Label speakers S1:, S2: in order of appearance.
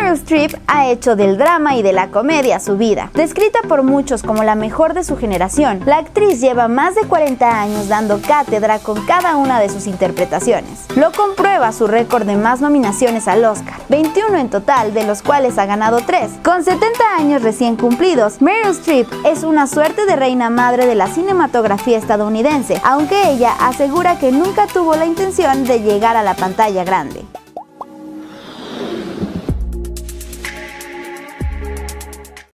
S1: Meryl Streep ha hecho del drama y de la comedia su vida. Descrita por muchos como la mejor de su generación, la actriz lleva más de 40 años dando cátedra con cada una de sus interpretaciones. Lo comprueba su récord de más nominaciones al Oscar, 21 en total, de los cuales ha ganado 3. Con 70 años recién cumplidos, Meryl Streep es una suerte de reina madre de la cinematografía estadounidense, aunque ella asegura que nunca tuvo la intención de llegar a la pantalla grande.